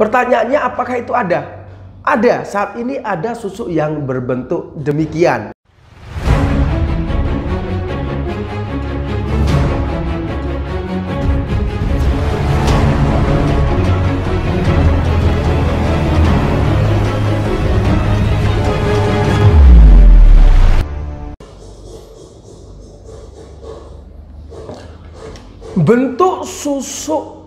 Pertanyaannya apakah itu ada? Ada, saat ini ada susu yang berbentuk demikian. Bentuk susu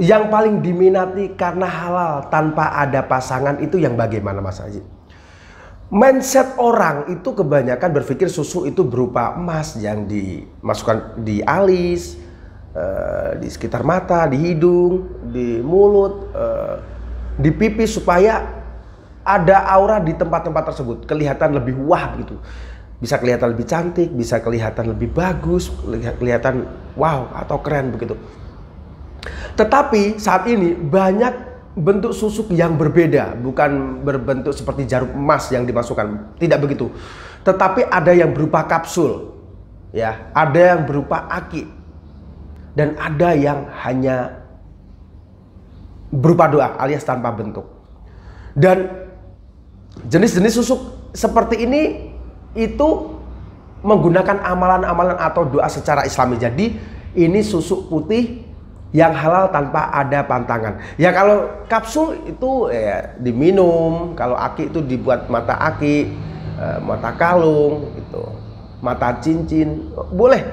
yang paling diminati karena halal tanpa ada pasangan itu yang bagaimana Mas Haji? Mindset orang itu kebanyakan berpikir susu itu berupa emas yang dimasukkan di alis, eh, di sekitar mata, di hidung, di mulut, eh, di pipi supaya ada aura di tempat-tempat tersebut kelihatan lebih wah gitu bisa kelihatan lebih cantik, bisa kelihatan lebih bagus, kelihatan wow atau keren begitu. Tetapi saat ini banyak bentuk susuk yang berbeda, bukan berbentuk seperti jarum emas yang dimasukkan, tidak begitu. Tetapi ada yang berupa kapsul, ya, ada yang berupa aki, dan ada yang hanya berupa doa alias tanpa bentuk. Dan jenis-jenis susuk seperti ini itu menggunakan amalan-amalan atau doa secara islami. Jadi ini susu putih yang halal tanpa ada pantangan. Ya kalau kapsul itu ya diminum, kalau aki itu dibuat mata aki, eh, mata kalung gitu, mata cincin, boleh.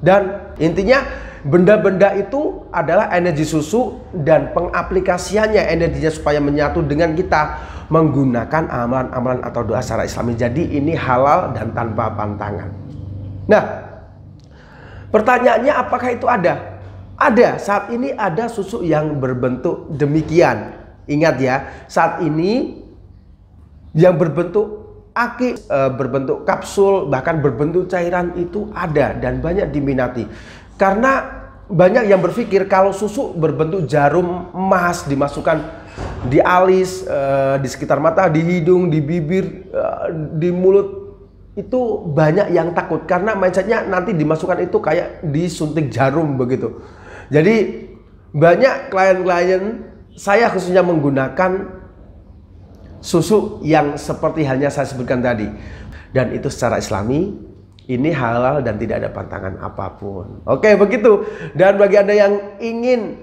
Dan intinya benda-benda itu adalah energi susu dan pengaplikasiannya energinya supaya menyatu dengan kita menggunakan amalan-amalan atau doa secara islami. Jadi ini halal dan tanpa pantangan. Nah, pertanyaannya apakah itu ada? Ada, saat ini ada susu yang berbentuk demikian. Ingat ya, saat ini yang berbentuk aki, e, berbentuk kapsul, bahkan berbentuk cairan itu ada dan banyak diminati. Karena banyak yang berpikir kalau susu berbentuk jarum emas dimasukkan di alis, uh, di sekitar mata, di hidung, di bibir, uh, di mulut itu banyak yang takut karena mindsetnya nanti dimasukkan itu kayak disuntik jarum begitu. Jadi banyak klien-klien saya khususnya menggunakan susu yang seperti halnya saya sebutkan tadi dan itu secara islami ini halal dan tidak ada pantangan apa pun. Oke begitu dan bagi anda yang ingin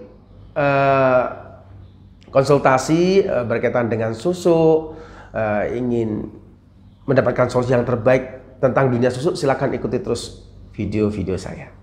uh, konsultasi uh, berkaitan dengan susu, uh, ingin mendapatkan solusi yang terbaik tentang dunia susu, silakan ikuti terus video-video saya.